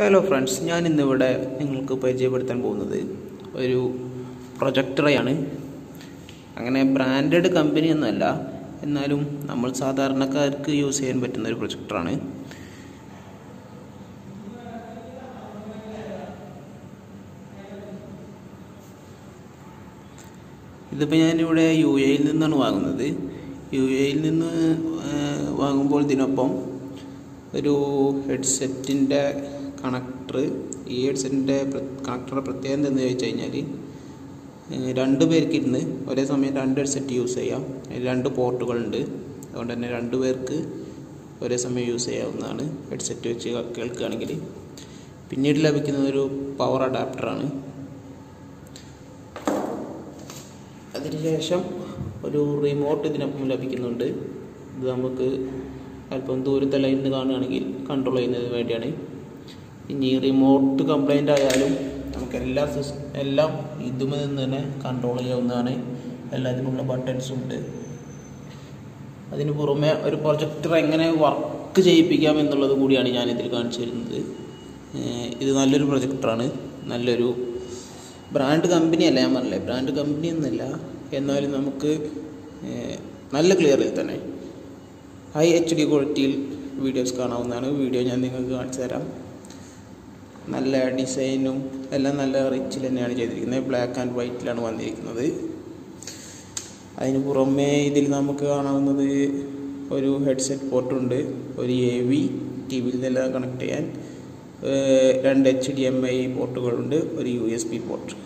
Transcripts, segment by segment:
Hello friends ഞാൻ ഇന്നിവിടെ നിങ്ങൾക്ക് പരിചയപ്പെടുത്താൻ പോകുന്നത് ഒരു പ്രൊജക്ടറയാണ്. അങ്ങനെ ബ്രാൻഡഡ് കമ്പനി എന്നാലും നമ്മൾ സാധാരണക്കാർക്ക് യൂസ് ചെയ്യാൻ പറ്റുന്ന ഒരു പ്രൊജക്ടറാണ്. ഇതിപ്പോൾ ഞാനിവിടെ യു എയിൽ നിന്നാണ് വാങ്ങുന്നത്. യു എയിൽ നിന്ന് വാങ്ങുമ്പോൾ ഇതിനൊപ്പം ഒരു ഹെഡ്സെറ്റിന്റെ കണക്ടർ ഈ ഹെഡ്സെറ്റിന്റെ കണക്ടറുടെ പ്രത്യേകത എന്തെന്ന് ചോദിച്ചു കഴിഞ്ഞാൽ രണ്ട് പേർക്ക് ഇരുന്ന് ഒരേ സമയം രണ്ട് ഹെഡ്സെറ്റ് യൂസ് ചെയ്യാം. രണ്ട് പോർട്ടുകളുണ്ട്. അതുകൊണ്ട് തന്നെ രണ്ട് പേർക്ക് ഒരേ സമയം യൂസ് ചെയ്യാവുന്നതാണ് ഹെഡ്സെറ്റ് വെച്ച് കേൾക്കുകയാണെങ്കിൽ പിന്നീട് ലഭിക്കുന്നത് ഒരു പവർ അഡാപ്റ്ററാണ്. അതിനുശേഷം ഒരു റിമോട്ട് ഇതിനൊപ്പം ലഭിക്കുന്നുണ്ട്. ഇത് നമുക്ക് അല്പം ദൂരത്തെ ലൈനിൽ കാണുകയാണെങ്കിൽ കൺട്രോൾ ചെയ്യുന്നതിന് വേണ്ടിയാണ്. ഇനി റിമോട്ട് കംപ്ലൈന്റ് ആയാലും നമുക്ക് എല്ലാ സിസ് എല്ലാം ഇതും നിന്ന് തന്നെ കൺട്രോൾ ചെയ്യാവുന്നതാണ്. എല്ലാത്തിനുള്ള ബട്ടൺസും ഉണ്ട്. അതിന് പുറമെ ഒരു പ്രൊജക്ടർ എങ്ങനെ വർക്ക് ചെയ്യിപ്പിക്കാം എന്നുള്ളത് കൂടിയാണ് ഞാനിതിൽ കാണിച്ചു തരുന്നത്. ഇത് നല്ലൊരു പ്രൊജക്ടറാണ് നല്ലൊരു ബ്രാൻഡ് കമ്പനി അല്ല ഞാൻ പറഞ്ഞില്ലേ? ബ്രാൻഡ് കമ്പനി എന്നല്ല. എന്നാലും നമുക്ക് നല്ല ക്ലിയറിൽ തന്നെ. ഹൈ എച്ച് ഡി ക്വാളിറ്റിയിൽ വീഡിയോസ് കാണാവുന്നതാണ്. വീഡിയോ ഞാൻ നിങ്ങൾക്ക് കാണിച്ചു തരാം. നല്ല ഡിസൈനും എല്ലാം നല്ല റിച്ചിൽ തന്നെയാണ് ചെയ്തിരിക്കുന്നത്. ബ്ലാക്ക് ആൻഡ് വൈറ്റിലാണ് വന്നിരിക്കുന്നത്. അതിന് പുറമേ ഇതിൽ നമുക്ക് കാണാവുന്നത് ഒരു ഹെഡ്സെറ്റ് പോർട്ടുണ്ട് ഒരു എ വി ടി വിയിൽ നിന്നെല്ലാം കണക്ട് ചെയ്യാൻ. രണ്ട് എച്ച് ഡി എം ഐ പോർട്ടുകളുണ്ട് ഒരു യു എസ് ബി പോർട്ട്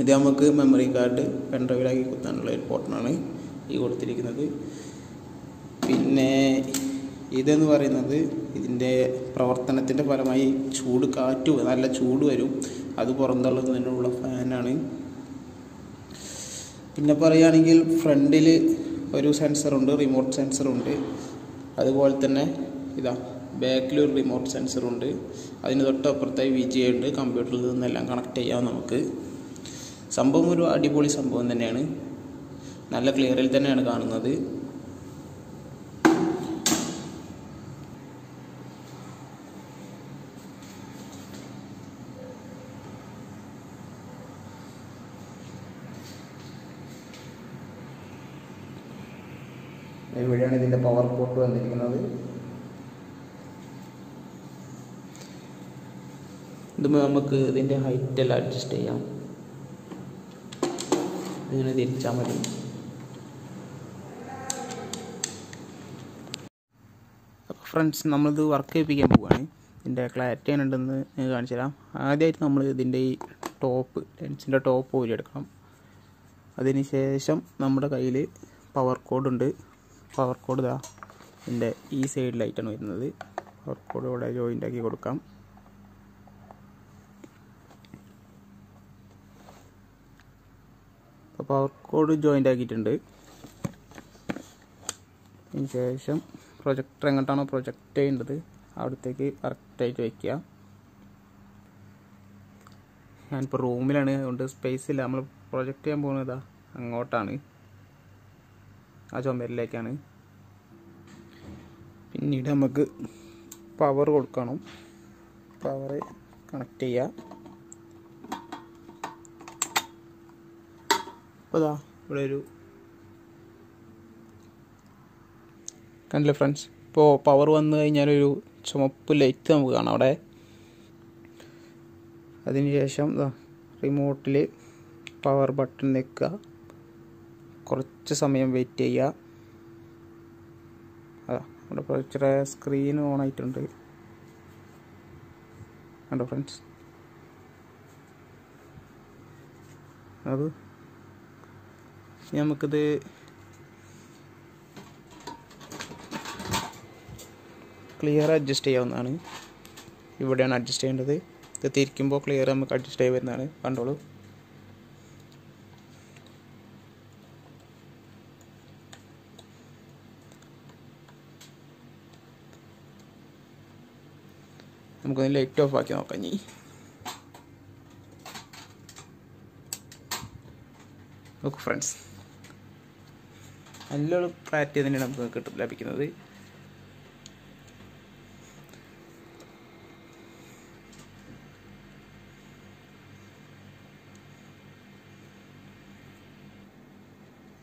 ഇത് നമുക്ക് മെമ്മറി കാർഡ് പെൻഡ്രൈവിലാക്കി കുത്താനുള്ള ഒരു പോർട്ടാണ് ഈ കൊടുത്തിരിക്കുന്നത്. പിന്നെ ഇതെന്ന് പറയുന്നത് ഇതിന്റെ പ്രവർത്തനത്തിന്റെ ഫലമായി ചൂട് കാറ്റ് നല്ല ചൂട് വരും. അത് പുറന്തള്ളുന്നതിനുള്ള ഫാനാണ്. പിന്നെ പറയുകയാണെങ്കിൽ ഫ്രണ്ടിൽ ഒരു സെൻസറുണ്ട് റിമോട്ട് സെൻസറുണ്ട്. അതുപോലെ തന്നെ ഇതാ ബാക്കിൽ ഒരു റിമോട്ട് സെൻസറുണ്ട്. അതിന് തൊട്ടപ്പുറത്തായി വി ജി ഉണ്ട്. കമ്പ്യൂട്ടറിൽ നിന്നെല്ലാം കണക്ട് ചെയ്യാം നമുക്ക്. സംഭവം ഒരു അടിപൊളി സംഭവം തന്നെയാണ്. നല്ല ക്ലിയറിൽ തന്നെയാണ് കാണുന്നത്. ഇവിടെയാണ് ഇതിന്റെ പവർ പോർട്ട് വന്നിരിക്കുന്നത്. ഇതുമ്പോൾ നമുക്ക് ഇതിന്റെ ഹൈറ്റ് എല്ലാം അഡ്ജസ്റ്റ് ചെയ്യാം. ഇങ്ങനെ തിരിച്ചാൽ മതി. അപ്പോൾ ഫ്രണ്ട്സ് നമ്മളിത് വർക്ക് ചെയ്യിപ്പിക്കാൻ പോവുകയാണ് ഇതിന്റെ ക്ലാരിറ്റി ഉണ്ടെന്ന് കാണിച്ചു തരാം. ആദ്യമായിട്ട് നമ്മൾ ഇതിന്റെ ഈ ടോപ്പ് ലെൻസിന്റെ ടോപ്പ് ഊരിയെടുക്കണം. അതിനുശേഷം നമ്മുടെ കയ്യിൽ പവർ കോഡുണ്ട് പവർ കോഡ് ഇതാ ഇതിന്റെ ഈ സൈഡിലായിട്ടാണ് വരുന്നത്. പവർ കോഡ് ഇവിടെ ജോയിന്റ് ആക്കി കൊടുക്കാം. പവർ കോഡ് ജോയിന്റ് ആക്കിയിട്ടുണ്ട്. അതിന് ശേഷം പ്രൊജക്ടർ എങ്ങോട്ടാണോ പ്രൊജക്റ്റ് ചെയ്യേണ്ടത് അവിടത്തേക്ക് കറക്റ്റായിട്ട് വയ്ക്കുക ഞാനിപ്പോൾ റൂമിലാണ് അതുകൊണ്ട് സ്പേസ് ഇല്ല. നമ്മൾ പ്രൊജക്റ്റ് ചെയ്യാൻ പോകുന്നതാ അങ്ങോട്ടാണ്. ആ ചുമരിലേക്കാണ്. പിന്നീട് നമുക്ക് പവർ കൊടുക്കണം. പവർ കണക്ട് ചെയ്യുക അപ്പോൾ ഇതാ ഇവിടെ ഒരു കണ്ടില്ലേ ഫ്രണ്ട്സ് ഇപ്പോൾ പവർ വന്നു കഴിഞ്ഞാൽ ഒരു ചുമപ്പ് ലൈറ്റ് നമുക്ക് കാണാം അവിടെ. അതിനുശേഷം റിമോട്ടിൽ പവർ ബട്ടൺ നിൽക്കുക കുറച്ച് സമയം വെയിറ്റ് ചെയ്യുക അതാ നമ്മുടെ പ്രൊജക്ടറെ സ്ക്രീൻ ഓൺ ആയിട്ടുണ്ട്. കണ്ടോ ഫ്രണ്ട്സ് അത് നമുക്കിത് ക്ലിയർ അഡ്ജസ്റ്റ് ചെയ്യാവുന്നതാണ്. ഇവിടെയാണ് അഡ്ജസ്റ്റ് ചെയ്യേണ്ടത്. ഇത് തിരിക്കുമ്പോൾ ക്ലിയർ നമുക്ക് അഡ്ജസ്റ്റ് ചെയ്യാൻ വരുന്നതാണ്. കണ്ടോളൂ. നമുക്കൊന്ന് ലൈറ്റ് ഓഫ് ആക്കി നോക്കാം. ഇനി. നോക്കൂ ഫ്രണ്ട്സ് നല്ലൊരു ക്ലാരിറ്റി തന്നെയാണ് നമുക്ക് കിട്ടും ലഭിക്കുന്നത്.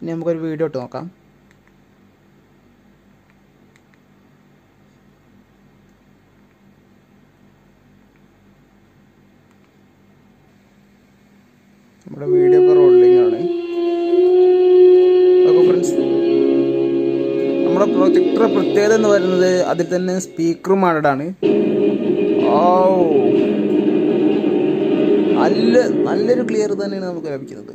ഇനി നമുക്കൊരു വീഡിയോ ഇട്ട് നോക്കാം. നമ്മുടെ വീഡിയോ ഒക്കെ റോഡിലേക്ക് ആണ്. അപ്പോൾ ഫ്രണ്ട്സ് നമ്മുടെ പ്രൊജക്ടർ പ്രത്യേകത എന്ന് പറയുന്നത് അതിൽ തന്നെ സ്പീക്കറും ആഡാണ് ഓ നല്ല നല്ലൊരു ക്ലിയർ തന്നെയാണ് നമുക്ക് ലഭിക്കുന്നത്.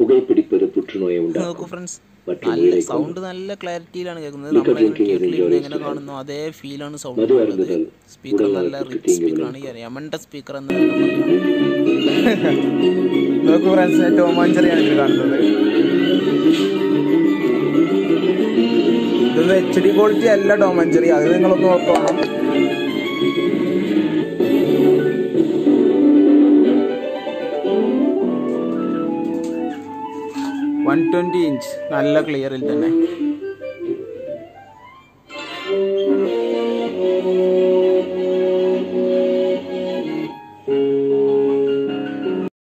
പുകപ്പിടിപ്പത് പുற்றுനോയെ ഉണ്ടാക്കും നോക്കൂ ഫ്രണ്ട്സ് നല്ല സൗണ്ട് നല്ല ക്ലാരിറ്റിയിലാണ് കേൾക്കുന്നത്. നമ്മളെ തിയേറ്ററിൽ എങ്ങനെ കാണുന്നു അതേ ഫീലാണ് സൗണ്ട് ഉള്ളത്. സ്പീക്കർ നല്ല റിച്ച് സ്പീക്കറാണ് യമണ്ട സ്പീക്കർ എന്ന് നോക്കൂ ഫ്രണ്ട്സ് ടോമാഞ്ചറിയാണ് ഇതിൽ കാണുന്നത്. ഇതൊന്നും എച്ച് ഡി ക്വാളിറ്റി അല്ല ടോമാഞ്ചറി അത് നിങ്ങളൊന്ന് നോക്കണം വൺ ട്വന്റി ഇഞ്ച് നല്ല ക്ലിയറിൽ തന്നെ.